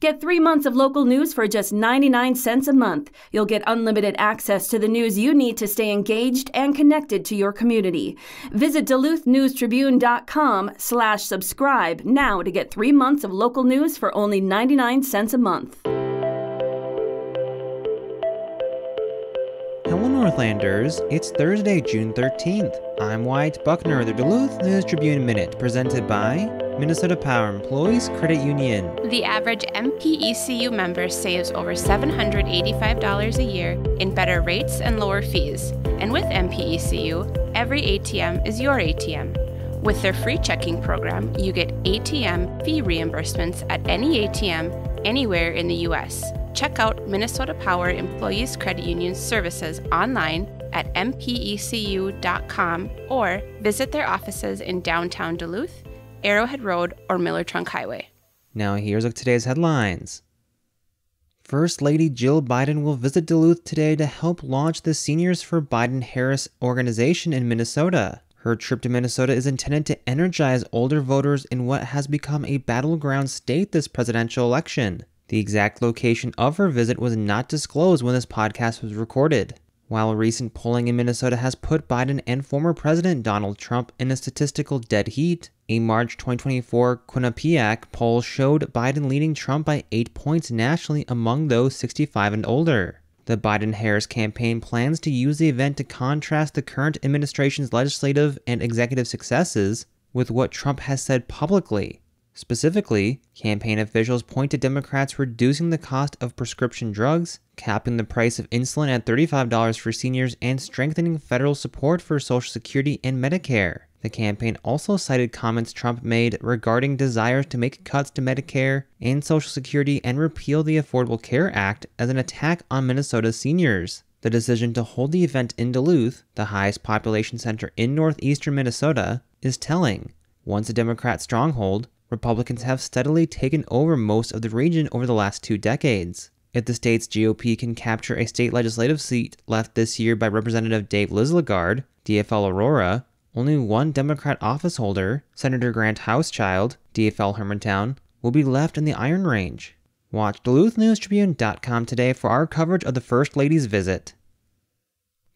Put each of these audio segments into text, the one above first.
Get three months of local news for just 99 cents a month. You'll get unlimited access to the news you need to stay engaged and connected to your community. Visit DuluthNewsTribune.com slash subscribe now to get three months of local news for only 99 cents a month. Hello, Northlanders. It's Thursday, June 13th. I'm Wyatt Buckner, the Duluth News Tribune Minute, presented by Minnesota Power Employees Credit Union. The average MPECU member saves over $785 a year in better rates and lower fees. And with MPECU, every ATM is your ATM. With their free checking program, you get ATM fee reimbursements at any ATM anywhere in the U.S. Check out Minnesota Power Employees Credit Union services online at mpecu.com or visit their offices in downtown Duluth Arrowhead Road, or Miller Trunk Highway. Now, here's today's headlines. First Lady Jill Biden will visit Duluth today to help launch the Seniors for Biden Harris organization in Minnesota. Her trip to Minnesota is intended to energize older voters in what has become a battleground state this presidential election. The exact location of her visit was not disclosed when this podcast was recorded. While recent polling in Minnesota has put Biden and former President Donald Trump in a statistical dead heat, a March 2024 Quinnipiac poll showed Biden leading Trump by 8 points nationally among those 65 and older. The Biden Harris campaign plans to use the event to contrast the current administration's legislative and executive successes with what Trump has said publicly, Specifically, campaign officials point to Democrats reducing the cost of prescription drugs, capping the price of insulin at $35 for seniors, and strengthening federal support for Social Security and Medicare. The campaign also cited comments Trump made regarding desires to make cuts to Medicare and Social Security and repeal the Affordable Care Act as an attack on Minnesota's seniors. The decision to hold the event in Duluth, the highest population center in northeastern Minnesota, is telling. Once a Democrat stronghold, Republicans have steadily taken over most of the region over the last two decades. If the state's GOP can capture a state legislative seat left this year by Representative Dave Lislegard, DFL Aurora, only one Democrat officeholder, Senator Grant Hauschild, DFL Hermantown, will be left in the Iron Range. Watch DuluthNewsTribune.com today for our coverage of the First Lady's visit.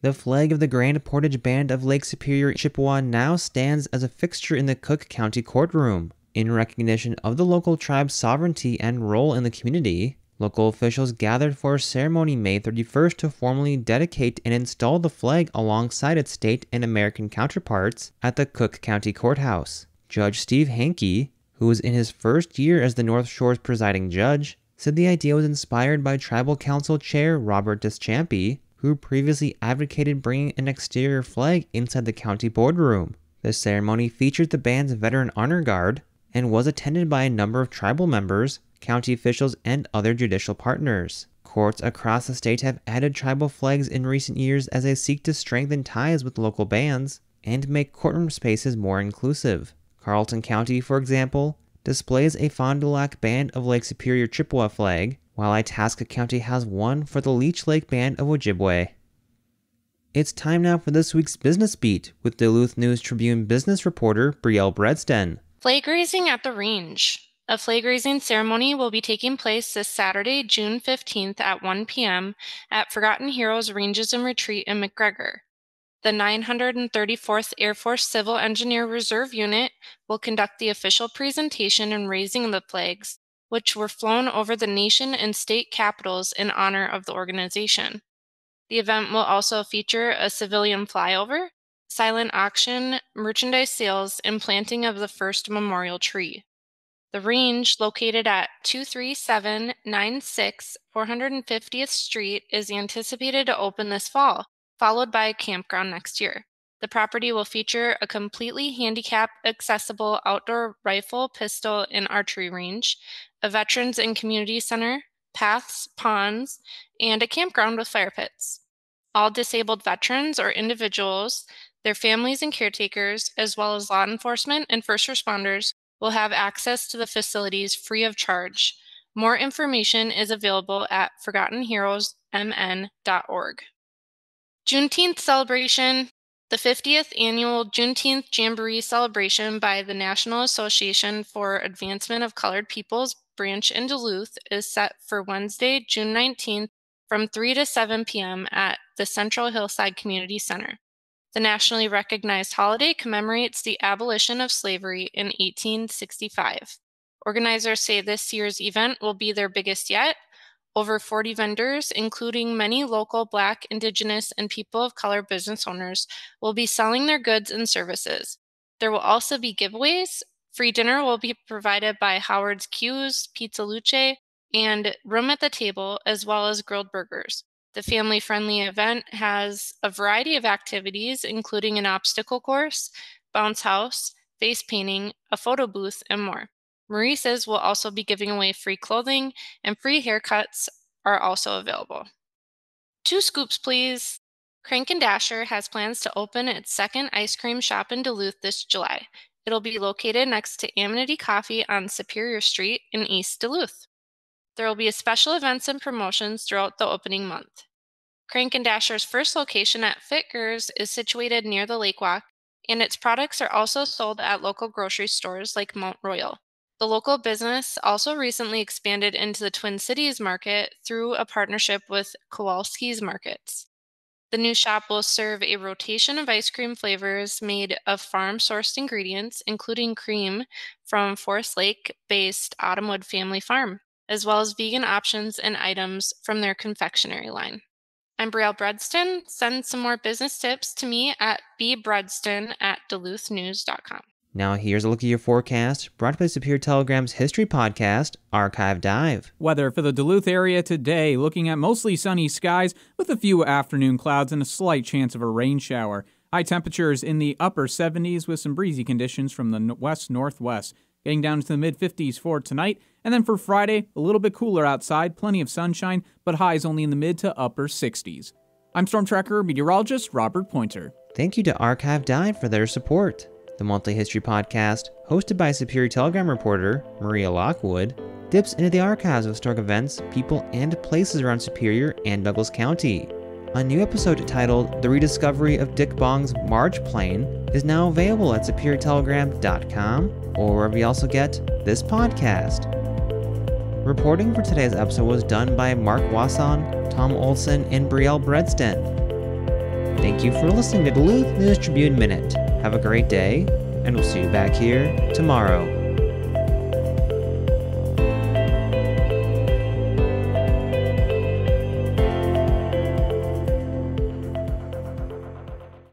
The flag of the Grand Portage Band of Lake Superior, Chippewa now stands as a fixture in the Cook County courtroom. In recognition of the local tribe's sovereignty and role in the community, local officials gathered for a ceremony May 31st to formally dedicate and install the flag alongside its state and American counterparts at the Cook County Courthouse. Judge Steve Hankey, who was in his first year as the North Shore's presiding judge, said the idea was inspired by Tribal Council Chair Robert Deschampe, who previously advocated bringing an exterior flag inside the county boardroom. The ceremony featured the band's veteran honor guard, and was attended by a number of tribal members, county officials, and other judicial partners. Courts across the state have added tribal flags in recent years as they seek to strengthen ties with local bands and make courtroom spaces more inclusive. Carlton County, for example, displays a Fond du Lac Band of Lake Superior Chippewa flag, while Itasca County has one for the Leech Lake Band of Ojibwe. It's time now for this week's Business Beat with Duluth News Tribune business reporter Brielle Bredsten. Flag raising at the range. A flag raising ceremony will be taking place this Saturday, June 15th at 1 p.m. at Forgotten Heroes Ranges and Retreat in McGregor. The 934th Air Force Civil Engineer Reserve Unit will conduct the official presentation and raising of the flags, which were flown over the nation and state capitals in honor of the organization. The event will also feature a civilian flyover silent auction, merchandise sales, and planting of the first memorial tree. The range, located at 23796 450th Street, is anticipated to open this fall, followed by a campground next year. The property will feature a completely handicap accessible outdoor rifle, pistol, and archery range, a veterans and community center, paths, ponds, and a campground with fire pits. All disabled veterans or individuals their families and caretakers, as well as law enforcement and first responders, will have access to the facilities free of charge. More information is available at forgottenheroesmn.org. Juneteenth celebration. The 50th annual Juneteenth Jamboree celebration by the National Association for Advancement of Colored Peoples branch in Duluth is set for Wednesday, June 19th from 3 to 7 p.m. at the Central Hillside Community Center. The nationally recognized holiday commemorates the abolition of slavery in 1865. Organizers say this year's event will be their biggest yet. Over 40 vendors, including many local Black, Indigenous, and people of color business owners, will be selling their goods and services. There will also be giveaways. Free dinner will be provided by Howard's Q's, Pizza Luce, and room at the table, as well as grilled burgers. The family friendly event has a variety of activities, including an obstacle course, bounce house, face painting, a photo booth, and more. Maurices will also be giving away free clothing, and free haircuts are also available. Two scoops, please. Crank and Dasher has plans to open its second ice cream shop in Duluth this July. It'll be located next to Amity Coffee on Superior Street in East Duluth. There will be special events and promotions throughout the opening month. Crank and Dasher's first location at Fitgers is situated near the Lake Walk, and its products are also sold at local grocery stores like Mount Royal. The local business also recently expanded into the Twin Cities market through a partnership with Kowalski's Markets. The new shop will serve a rotation of ice cream flavors made of farm sourced ingredients, including cream from Forest Lake based Autumnwood Family Farm as well as vegan options and items from their confectionery line. I'm Brielle Bredsten. Send some more business tips to me at bbredsten at duluthnews.com. Now here's a look at your forecast, brought by Superior Telegram's history podcast, Archive Dive. Weather for the Duluth area today, looking at mostly sunny skies with a few afternoon clouds and a slight chance of a rain shower. High temperatures in the upper 70s with some breezy conditions from the west northwest getting down to the mid 50s for tonight. And then for Friday, a little bit cooler outside, plenty of sunshine, but highs only in the mid to upper 60s. I'm Storm Tracker meteorologist Robert Pointer. Thank you to Archive Dive for their support. The monthly history podcast, hosted by Superior Telegram reporter Maria Lockwood, dips into the archives of historic events, people, and places around Superior and Douglas County. A new episode titled The Rediscovery of Dick Bong's Marge Plane is now available at superiortelegram.com or wherever you also get this podcast. Reporting for today's episode was done by Mark Wasson, Tom Olson, and Brielle Bredsten. Thank you for listening to Duluth News Tribune Minute. Have a great day, and we'll see you back here tomorrow.